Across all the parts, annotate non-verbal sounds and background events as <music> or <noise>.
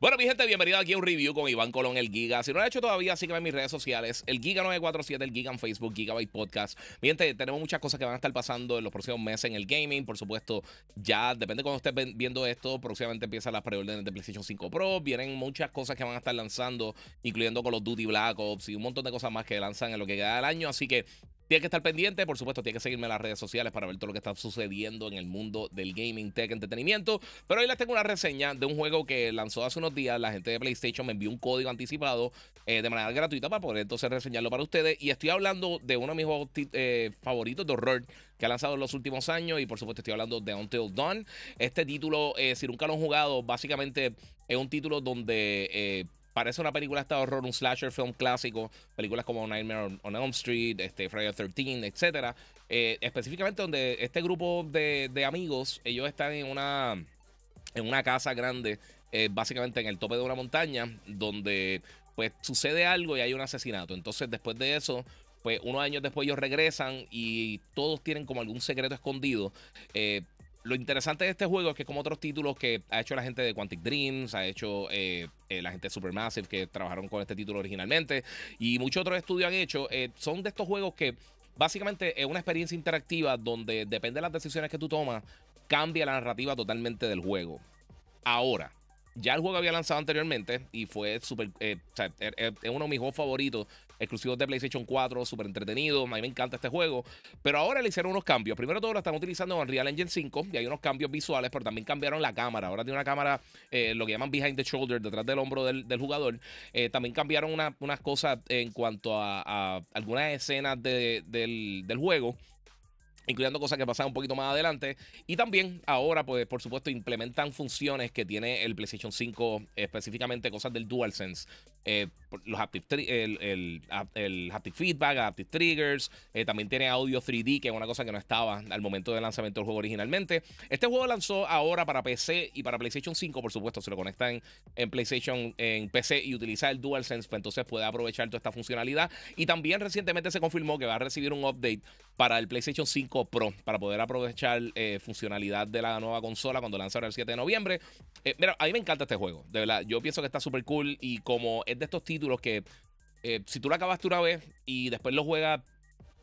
bueno, mi gente, bienvenido aquí a un review con Iván Colón, el Giga. Si no lo has hecho todavía, sígueme en mis redes sociales. El Giga947, el Giga en Facebook, Gigabyte Podcast. Mi gente, tenemos muchas cosas que van a estar pasando en los próximos meses en el gaming. Por supuesto, ya depende de cuando estés viendo esto. Próximamente empiezan las preórdenes de PlayStation 5 Pro. Vienen muchas cosas que van a estar lanzando, incluyendo con los Duty Black Ops y un montón de cosas más que lanzan en lo que queda del año. Así que Tienes que estar pendiente, por supuesto, tienes que seguirme en las redes sociales para ver todo lo que está sucediendo en el mundo del gaming, tech, entretenimiento. Pero hoy les tengo una reseña de un juego que lanzó hace unos días. La gente de PlayStation me envió un código anticipado eh, de manera gratuita para poder entonces reseñarlo para ustedes. Y estoy hablando de uno de mis eh, favoritos de horror que ha lanzado en los últimos años. Y por supuesto, estoy hablando de Until Dawn. Este título, eh, si nunca lo han jugado, básicamente es un título donde parece una película de horror, un slasher film clásico, películas como Nightmare on, Elm Street, este, Friday the 13, etc. Eh, específicamente donde este grupo de, amigos, ellos están en una, en una casa grande, eh, básicamente en el tope de una montaña, donde pues sucede algo y hay un asesinato. Entonces después de eso, pues unos años después ellos regresan y todos tienen como algún secreto escondido. Eh, lo interesante de este juego es que como otros títulos que ha hecho la gente de Quantic Dreams, ha hecho eh, eh, la gente de Supermassive que trabajaron con este título originalmente y muchos otros estudios han hecho, eh, son de estos juegos que básicamente es una experiencia interactiva donde depende de las decisiones que tú tomas, cambia la narrativa totalmente del juego. Ahora, ya el juego había lanzado anteriormente y fue súper. Eh, o sea, es uno de mis juegos favoritos, exclusivos de PlayStation 4, súper entretenido. A mí me encanta este juego. Pero ahora le hicieron unos cambios. Primero todo lo están utilizando en Real Engine 5 y hay unos cambios visuales, pero también cambiaron la cámara. Ahora tiene una cámara, eh, lo que llaman behind the shoulder, detrás del hombro del, jugador. Eh, también cambiaron unas cosas en cuanto a, algunas escenas del juego incluyendo cosas que pasan un poquito más adelante. Y también ahora, pues, por supuesto, implementan funciones que tiene el PlayStation 5, específicamente cosas del DualSense. Eh, los el, el, haptic feedback, haptic triggers. Eh, también tiene audio 3D, que es una cosa que no estaba al momento del lanzamiento del juego originalmente. Este juego lanzó ahora para PC y para PlayStation 5, por supuesto, se lo conectan en PlayStation, en PC y utiliza el DualSense, pues entonces puede aprovechar toda esta funcionalidad. Y también recientemente se confirmó que va a recibir un update para el PlayStation 5 Pro, para poder aprovechar eh, funcionalidad de la nueva consola cuando lanza el 7 de noviembre. mira, a mí me encanta este juego, de verdad. Yo pienso que está súper cool y como es de estos títulos que eh, si tú lo acabaste una vez y después lo juegas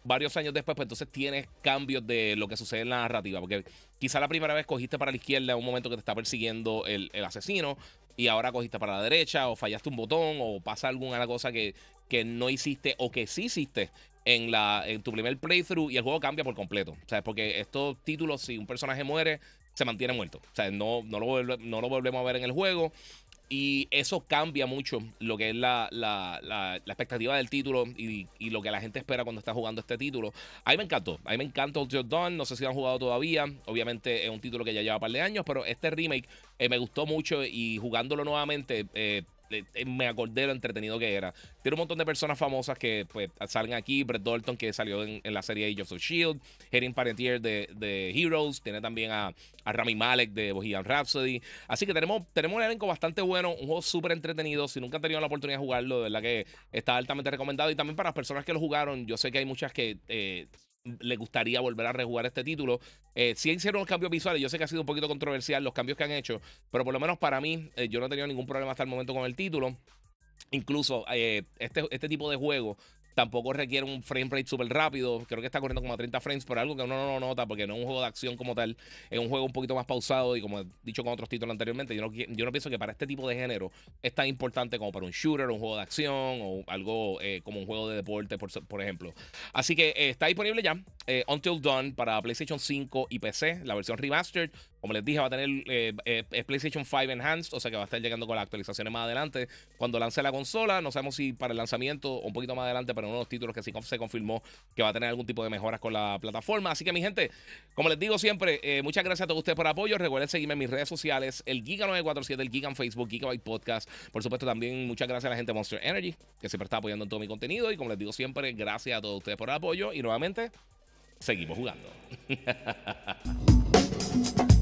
varios años después, pues entonces tienes cambios de lo que sucede en la narrativa. Porque quizá la primera vez cogiste para la izquierda en un momento que te está persiguiendo el, asesino y ahora cogiste para la derecha o fallaste un botón o pasa alguna cosa que, que no hiciste o que sí hiciste en, la, en tu primer playthrough y el juego cambia por completo. O sea, porque estos títulos, si un personaje muere, se mantiene muerto. O sea, no, no, lo, no lo volvemos a ver en el juego. Y eso cambia mucho lo que es la, expectativa del título y, lo que la gente espera cuando está jugando este título. A mí me encantó. A mí me encanta Ultimate Dawn. No sé si lo han jugado todavía. Obviamente es un título que ya lleva un par de años, pero este remake eh, me gustó mucho y jugándolo nuevamente. Eh, me acordé lo entretenido que era. Tiene un montón de personas famosas que pues, salen aquí. Brett Dalton, que salió en, la serie Age of Shield. Erin Parentier de, Heroes. Tiene también a, a, Rami Malek de Bohemian Rhapsody. Así que tenemos, tenemos un elenco bastante bueno. Un juego súper entretenido. Si nunca han tenido la oportunidad de jugarlo, de verdad que está altamente recomendado. Y también para las personas que lo jugaron, yo sé que hay muchas que eh, le gustaría volver a rejugar este título. Eh, sí hicieron los cambios visuales, yo sé que ha sido un poquito controversial los cambios que han hecho, pero por lo menos para mí, eh, yo no he tenido ningún problema hasta el momento con el título. Incluso eh, este, este tipo de juego Tampoco requiere un frame rate súper rápido. Creo que está corriendo como a 30 frames por algo que uno no nota porque no es un juego de acción como tal. Es un juego un poquito más pausado y como he dicho con otros títulos anteriormente, yo no, yo no pienso que para este tipo de género es tan importante como para un shooter, un juego de acción o algo eh, como un juego de deporte, por, por ejemplo. Así que eh, está disponible ya eh, Until Dawn para PlayStation 5 y PC, la versión remastered. Como les dije, va a tener PlayStation 5 Enhanced, o sea que va a estar llegando con las actualizaciones más adelante cuando lance la consola. No sabemos si para el lanzamiento o un poquito más adelante, pero uno de los títulos que sí se confirmó que va a tener algún tipo de mejoras con la plataforma. Así que, mi gente, como les digo siempre, eh, muchas gracias a todos ustedes por apoyo. Recuerden seguirme en mis redes sociales, el Giga947, el Giga en Facebook, Gigabyte Podcast. Por supuesto, también muchas gracias a la gente de Monster Energy, que siempre está apoyando en todo mi contenido. Y como les digo siempre, gracias a todos ustedes por el apoyo. Y nuevamente, seguimos jugando. <laughs>